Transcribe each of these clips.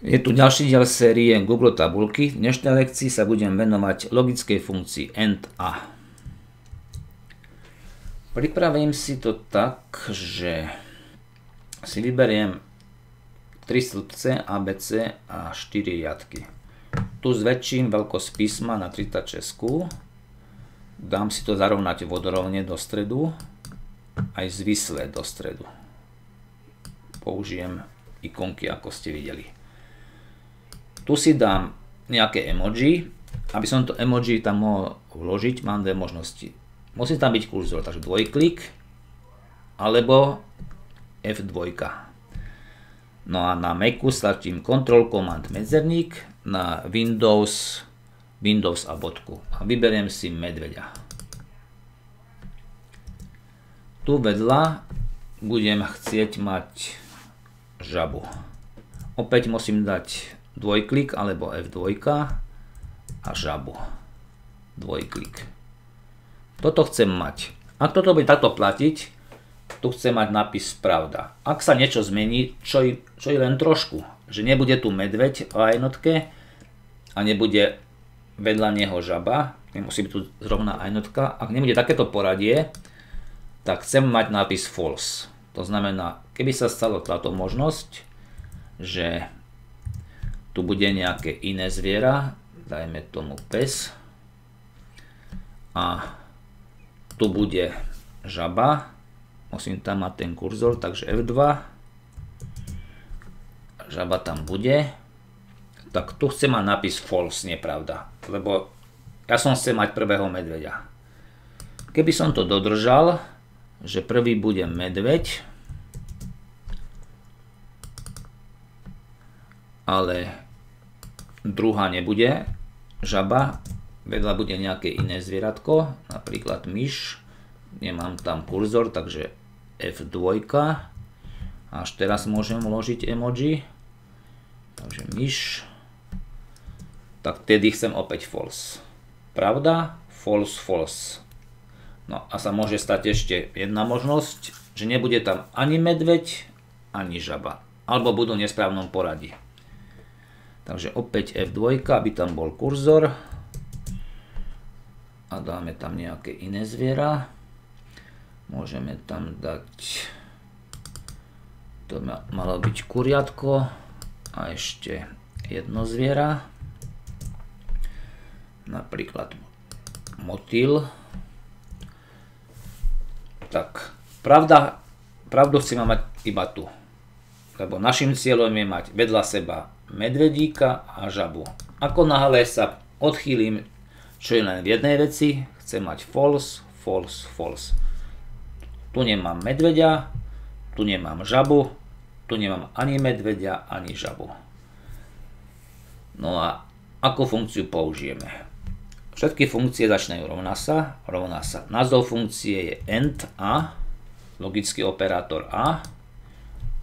Je tu ďalší diel série Google tabulky. V dnešnej lekcii sa budem venovať logickej funkcii AND A. Pripravím si to tak, že si vyberiem 3 stĺpce ABC a 4 riadky. Tu zväčším veľkosť písma na 36. Dám si to zarovnať vodorovne do stredu, aj zvislé do stredu. Použijem ikonky, ako ste videli. Tu si dám nejaké emoji. Aby som to emoji tam mohol vložiť, mám dve možnosti. Musí tam byť kurzor, takže dvojklik alebo F2. No a na Macu stlačím Ctrl Command medzerník, na Windows Windows a bodku. A vyberiem si medveďa. Tu vedľa budem chcieť mať žabu. Opäť musím dať dvojklik alebo F2 a žabu. Dvojklik. Toto chcem mať. Ak toto bude takto platiť, tu chcem mať nápis pravda. Ak sa niečo zmení, čo, je len trošku, že nebude tu medveď o jednotke a nebude vedľa neho žaba, nemusí byť tu zrovna jednotka, ak nebude takéto poradie, tak chcem mať nápis false. To znamená, keby sa stalo táto možnosť, že tu bude nejaké iné zviera, dajme tomu pes. A tu bude žaba, musím tam mať ten kurzor, takže F2. Žaba tam bude. Tak tu chcem mať nápis false, nepravda, lebo ja som chcel mať prvého medveďa. Keby som to dodržal, že prvý bude medveď, ale druhá nebude žaba, vedľa bude nejaké iné zvieratko, napríklad myš, nemám tam kurzor, takže F2, až teraz môžem vložiť emoji, takže myš, tak tedy chcem opäť false. Pravda? False, false. No a sa môže stať ešte jedna možnosť, že nebude tam ani medveď, ani žaba. Alebo budú v nesprávnom poradí. Takže opäť F2, aby tam bol kurzor. A dáme tam nejaké iné zviera. Môžeme tam dať... To malo byť kuriatko. A ešte jedno zviera. Napríklad motýl. Tak, pravda, pravdu chceme mať iba tu. Lebo našim cieľom je mať vedľa seba medvedíka a žabu. Ako náhle sa odchýlim, čo je len v jednej veci, chcem mať false, false, false. Tu nemám medvedia, tu nemám žabu, tu nemám ani medvedia, ani žabu. No a ako funkciu použijeme? Všetky funkcie začínajú rovná sa, rovná sa. Názov funkcie je end a, logický operátor a,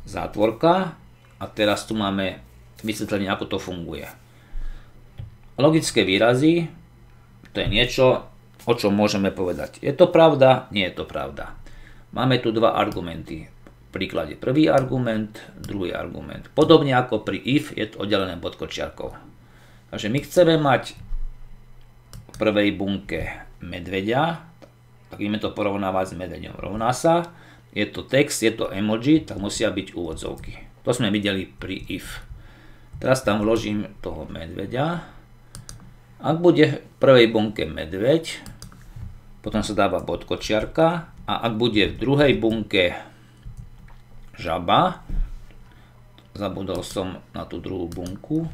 zátvorka a teraz tu máme vysvetlenie, ako to funguje. Logické výrazy, to je niečo, o čom môžeme povedať. Je to pravda? Nie je to pravda. Máme tu dva argumenty. V príklade prvý argument, druhý argument. Podobne ako pri if je to oddelené bodkočiarkou. Takže my chceme mať v prvej bunke medvedia, tak ideme to porovnávať s medveďom. Rovná sa, je to text, je to emoji, tak musia byť úvodzovky. To sme videli pri if. Teraz tam vložím toho medveďa. Ak bude v prvej bunke medveď, potom sa dáva bodkočiarka a ak bude v druhej bunke žaba, zabudol som na tú druhú bunku,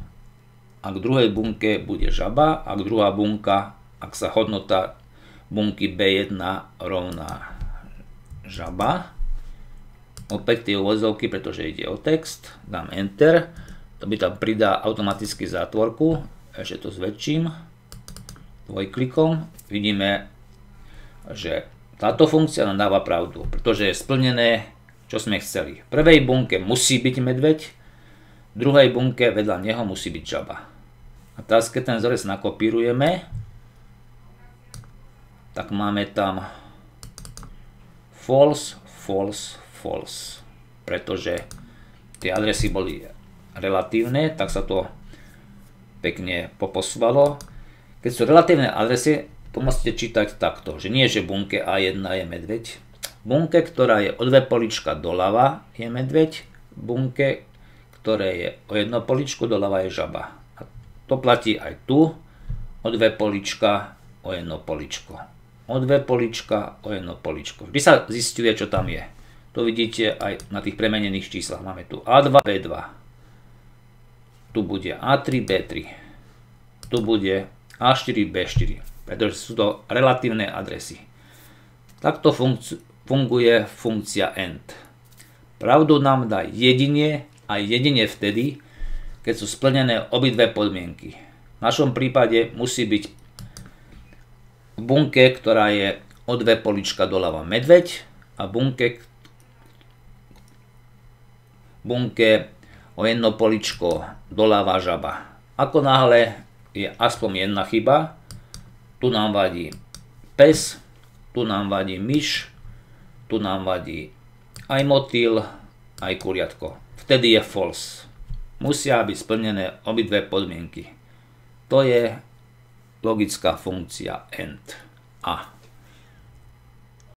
ak v druhej bunke bude žaba, ak druhá bunka, ak sa hodnota bunky B1 rovná žaba, opäť tie uvozovky, pretože ide o text, dám Enter, to by tam pridá automaticky zátvorku. Ešte to zväčším dvojklikom. Vidíme, že táto funkcia nám dáva pravdu, pretože je splnené, čo sme chceli. V prvej bunke musí byť medveď, v druhej bunke vedľa neho musí byť žaba. A teraz, keď ten vzorec nakopírujeme, tak máme tam false, false, false. Pretože tie adresy boli relatívne, tak sa to pekne poposúvalo. Keď sú relatívne adresy, to musíte čítať takto, že nie, že bunke A1 je medveď. Bunke, ktorá je o dve polička doľava, je medveď. Bunke, ktoré je o jedno poličku doľava, je žaba. A to platí aj tu, o dve polička, o jedno poličko. O dve polička, o jedno poličko. Vždy sa zistuje, čo tam je. To vidíte aj na tých premenených číslach. Máme tu A2, B2. Tu bude A3, B3. Tu bude A4, B4. Pretože sú to relatívne adresy. Takto funguje funkcia AND. Pravdu nám dá jedine a jedine vtedy, keď sú splnené obidve podmienky. V našom prípade musí byť v bunke, ktorá je o dve polička doľava medveď a bunke, bunke o jedno poličko doľava žaba. Ako náhle je aspoň jedna chyba, tu nám vadí pes, tu nám vadí myš, tu nám vadí aj motýl, aj kuriatko. Vtedy je false. Musia byť splnené obidve podmienky. To je logická funkcia AND. A.